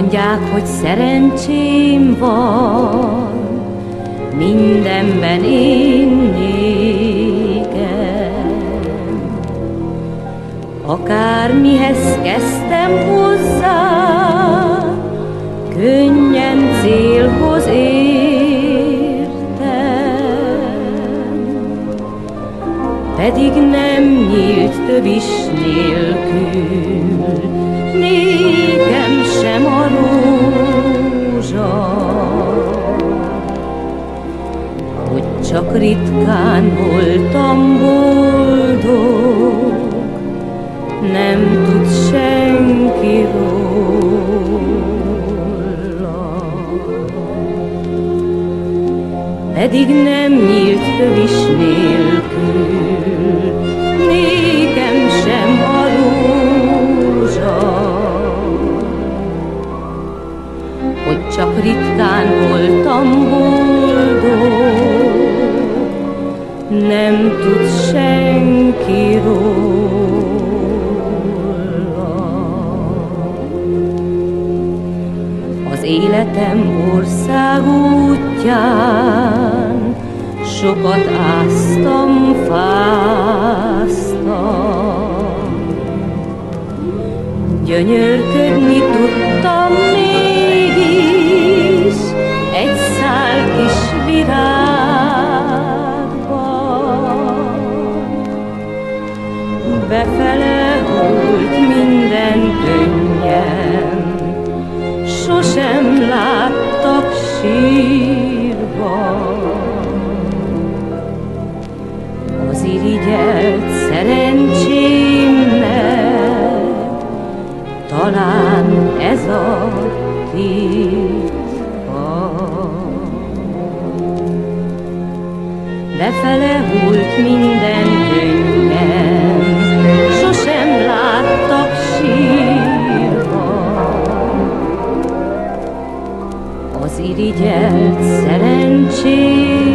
mondták, hogy szerencsém van, mindenben én nékem. Akármihez kezdtem hozzá, könnyen célhoz értem. Pedig nem nyílt több is nélkül, nékem csak ritkán voltam boldog, nem tud senki róla. pedig nem nyílt tövis nélkül, nékem sem a rózsa. Hogy csak ritkán voltam boldog, nem tud senki róla. Az életem ország útján, sokat áztam, fáztam. Gyönyörködni irigyelt szerencsémnek, talán ez a titka. Befele hult minden könnyen, sosem láttak sírva. Az irigyelt szerencsém